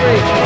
free.